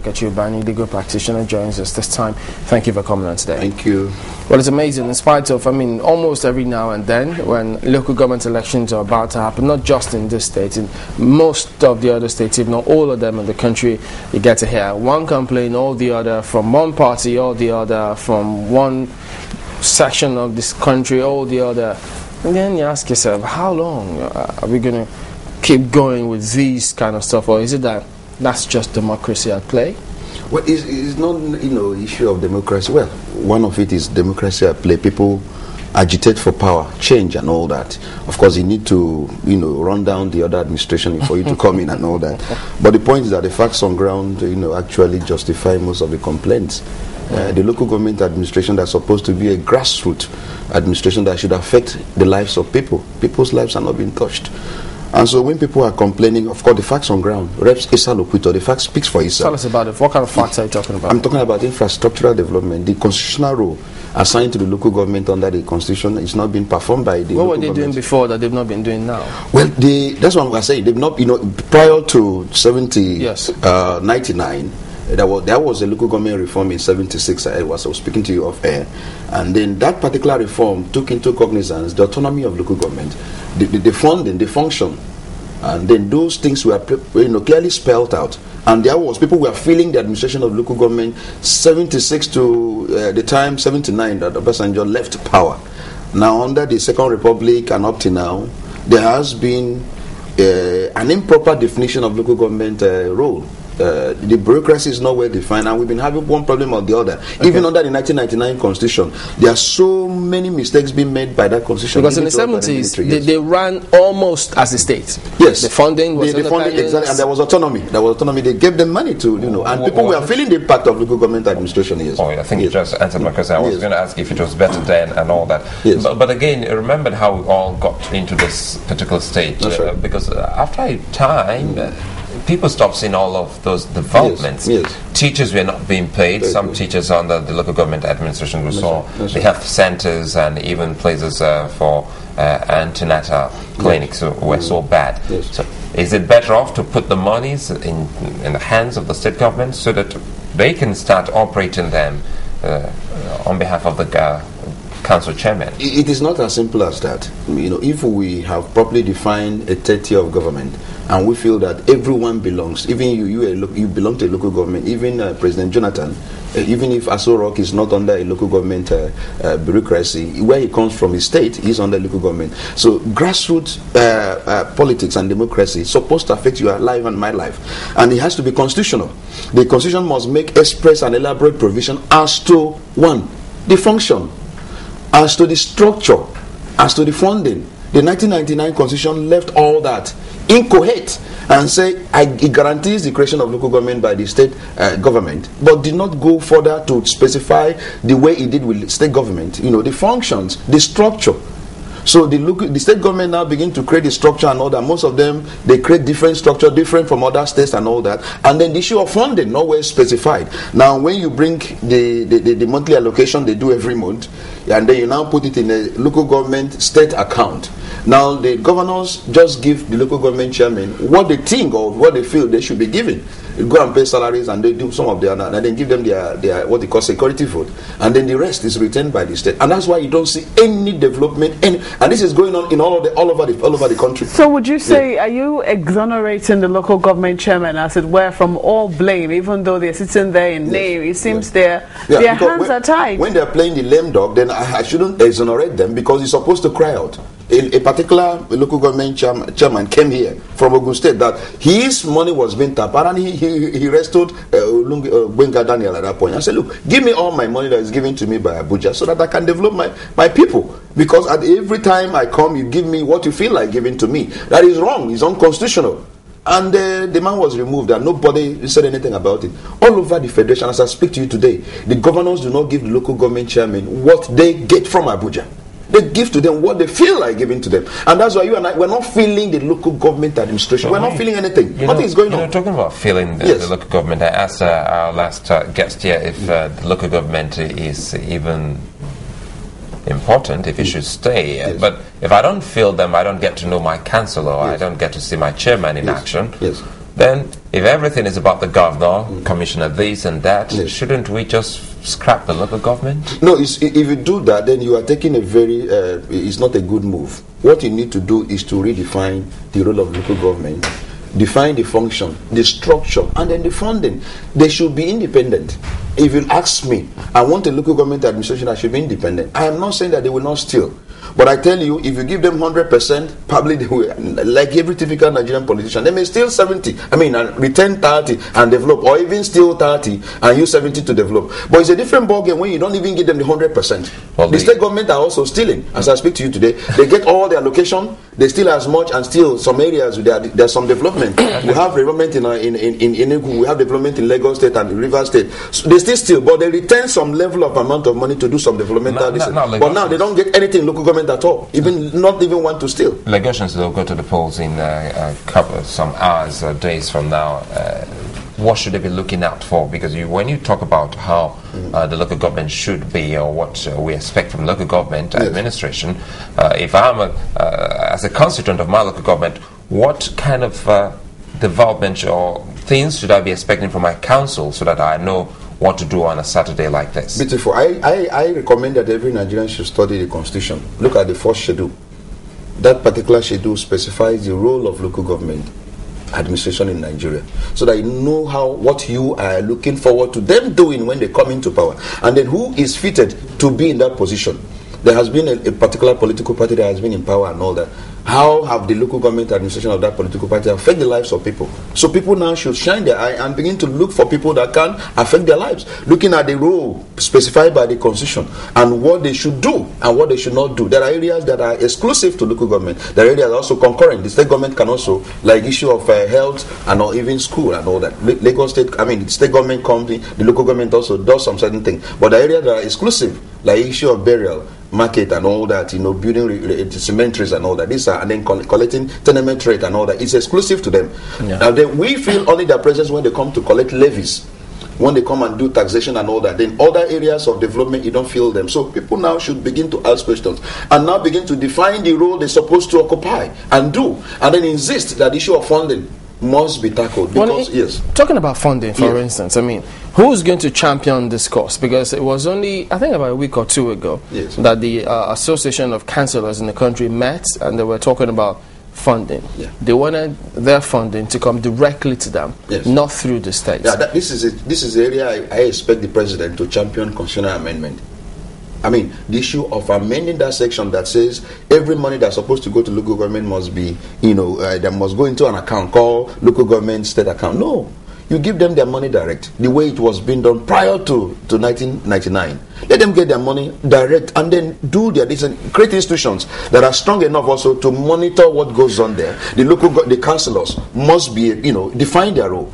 Kachi Ubani, legal practitioner, joins us this time. Thank you for coming on today. Thank you. Well, it's amazing, in spite of, I mean, almost every now and then when local government elections are about to happen, not just in this state, in most of the other states, if not all of them in the country, you get to hear one complaint or the other from one party or the other, from one section of this country or the other. And then you ask yourself, how long are we going to keep going with these kind of stuff, or is it that that's just democracy at play? Well, it's, it's not you know issue of democracy. Well, one of it is democracy at play. People agitate for power, change, and all that. Of course, you need to you know run down the other administration for you to come in and all that. But the point is that the facts on ground you know actually justify most of the complaints. Uh, the local government administration that's supposed to be a grassroots administration that should affect the lives of people. People's lives are not being touched. And so when people are complaining, of course, the facts on ground, res ipsa loquitur, the fact speaks for itself. Tell us about it. What kind of facts are you talking about? I'm talking about infrastructural development. The constitutional role assigned to the local government under the constitution is not being performed by the What were they doing before that they've not been doing now? Well, they, that's what I'm saying. They've not, you know, prior to 70, Yes. uh, 99, there was, there was a local government reform in 76. I was, I was speaking to you off air. And then that particular reform took into cognizance the autonomy of local government, the, the, the funding, the function. And then those things were you know, clearly spelled out. And there was people were feeling the administration of local government 76 to uh, the time 79 that Obasanjo left power. Now, under the Second Republic and up to now, there has been uh, an improper definition of local government uh, role. Uh, the bureaucracy is not well defined, and we've been having one problem or the other. Even under the 1999 constitution, there are so many mistakes being made by that constitution. Because in the even throughout 70s, military, they, they ran almost as a state. Yes, The funding was the, the funding exactly, and there was autonomy. There was autonomy. They gave them money to you know, and Wha- people what- were feeling the impact of local government administration. Yes. Oh, I think you just answered my question. I was Yes. going to ask if it was better then and all that. Yes. But, but again, remember how we all got into this particular state. That's right. Because uh, after a time, uh, people stop seeing all of those developments. yes. Teachers were not being paid. Very Some good. teachers under the local government administration we saw right. The health centers and even places uh, for uh, antenatal clinics were so bad. Yes. So is it better off to put the monies in, in the hands of the state government so that they can start operating them uh, on behalf of the council chairman? It is not as simple as that. You know, if we have properly defined a tier of government, and we feel that everyone belongs, even you, you, you belong to a local government, even uh, President Jonathan, uh, even if Aso Rock is not under a local government uh, uh, bureaucracy, where he comes from, his state, he's under local government. So grassroots uh, uh, politics and democracy is supposed to affect your life and my life, and it has to be constitutional. The constitution must make express and elaborate provision as to one, the function as to the structure, as to the funding, the 1999 constitution left all that incoherent and say I, it guarantees the creation of local government by the state uh, government, but did not go further to specify the way it did with state government. You know, the functions, the structure. So the the state government now begin to create the structure and all that. Most of them they create different structure, different from other states and all that. And then the issue of funding nowhere specified. Now when you bring the, the, the, the monthly allocation they do every month, and then you now put it in a local government state account. Now the governors just give the local government chairman what they think or what they feel they should be given. They go and pay salaries and they do some of their and then give them their, their what they call security vote. And then the rest is retained by the state. And that's why you don't see any development any and this is going on in all of the all over the all over the country. So would you say, are you exonerating the local government chairman, as it were, from all blame, even though they're sitting there in name? It seems their Yeah, their hands when, are tied. When they're playing the lame dog, then I, I shouldn't exonerate them because you're supposed to cry out. A, a particular local government chairman, chairman came here from Ogun State that his money was being tapped and he, he, he restored uh, uh, Daniel at that point. I said, look, give me all my money that is given to me by Abuja so that I can develop my, my people. Because at every time I come, you give me what you feel like giving to me. That is wrong. It's unconstitutional. And uh, the man was removed, and nobody said anything about it. All over the federation, as I speak to you today, the governors do not give the local government chairman what they get from Abuja. They give to them what they feel like giving to them, and that's why you and I we're not feeling the local government administration. We're not feeling anything. You Nothing know, is going on. know, talking about feeling the, Yes. the local government, I asked uh, our last uh, guest here if uh, the local government is even important, if it should stay. Yes. But if I don't feel them, I don't get to know my councillor, I don't get to see my chairman in Yes. action. Yes. then if everything is about the governor, commissioner this and that, Yes. shouldn't we just scrap the local government? No, if you do that, then you are taking a very, uh, it's not a good move. What you need to do is to redefine the role of local government, define the function, the structure, and then the funding. They should be independent. If you ask me, I want a local government administration that should be independent. I am not saying that they will not steal. But I tell you, if you give them 100%, probably they will, like every typical Nigerian politician, they may steal 70. I mean, and return 30 and develop, or even steal 30 and use 70 to develop. But it's a different ballgame when you don't even give them the 100%. Well, the the- state government are also stealing. As I speak to you today, they get all their allocation, they steal as much, and still some areas there, there's some development. we have development in, uh, in, in, in Enugu, we have development in Lagos State and River State. So they still steal, but they return some level of amount of money to do some developmental. This- not- not but now they don't get anything local government at all, even not even want to steal. Lagosians will go to the polls in uh, a couple, some hours or days from now. Uh, what should they be looking out for? Because you, when you talk about how uh, the local government should be or what uh, we expect from local government administration, uh, if I'm a, uh, as a constituent of my local government, what kind of uh, development or things should I be expecting from my council so that I know what to do on a Saturday like this? Beautiful. I, I, I recommend that every Nigerian should study the constitution. Look at the first schedule. That particular schedule specifies the role of local government administration in Nigeria, so that you know how what you are looking forward to them doing when they come into power, and then who is fitted to be in that position. There has been a, a particular political party that has been in power and all that. How have the local government administration of that political party affect the lives of people? So people now should shine their eye and begin to look for people that can affect their lives, looking at the role specified by the constitution and what they should do and what they should not do. There are areas that are exclusive to local government. There are areas also concurrent. The state government can also, like issue of uh, health and or even school and all that. La- Lagos state, I mean, the state government in, the local government also does some certain things. But the areas that are exclusive, like issue of burial, market and all that, you know, building cemeteries and all that. These are and then collecting tenement rate and all that. It's exclusive to them. Now then we feel only their presence when they come to collect levies. When they come and do taxation and all that, then other areas of development you don't feel them. So people now should begin to ask questions and now begin to define the role they're supposed to occupy and do, and then insist that issue of funding must be tackled. Well, Because it- yes, Talking about funding, for Yeah. instance, I mean, who's going to champion this cause? Because it was only, I think, about a week or two ago Yes. that the uh, Association of Councillors in the country met and they were talking about funding. Yeah. They wanted their funding to come directly to them, Yes. not through the state. Yeah, that, this is a, this is the area I, I expect the president to champion constitutional amendment. I mean, the issue of amending that section that says every money that's supposed to go to local government must be, you know, uh, that must go into an account called local government state account. No, you give them their money direct, the way it was being done prior to, to 1999. Let them get their money direct and then do their and create institutions that are strong enough also to monitor what goes on there. The local, the councillors must be, you know, define their role.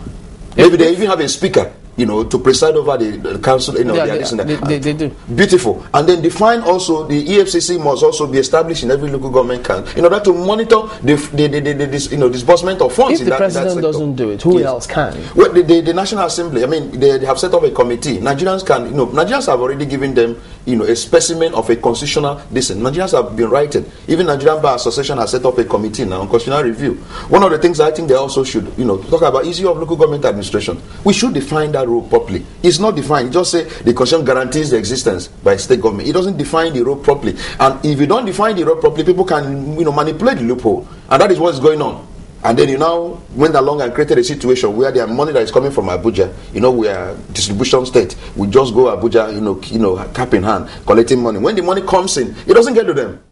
Maybe they even have a speaker, you know, to preside over the, the council, you know, Yeah, they- this and that. they- they- they do. Beautiful. And then define also the EFCC must also be established in every local government can in order to monitor the, the, the, the, dis- you know, disbursement of funds. if in the that, president doesn't do it, who Yes. else can? Well, the, the, National Assembly, I mean, they, they have set up a committee. Nigerians can, you know, Nigerians have already given them, you know, a specimen of a constitutional listen. Nigerians have been writing. Even Nigerian Bar Association has set up a committee now on constitutional review. One of the things I think they also should, you know, talk about is issue of local government administration. We should define that role properly. It's not defined. Just say the constitution guarantees the existence by state government. It doesn't define the role properly. And if you don't define the role properly, people can, you know, manipulate the loophole. And that is what's going on. And then you now went along and created a situation where the money that is coming from Abuja, you know, we are distribution state. We just go Abuja, you know, you know, cap in hand, collecting money. When the money comes in, it doesn't get to them.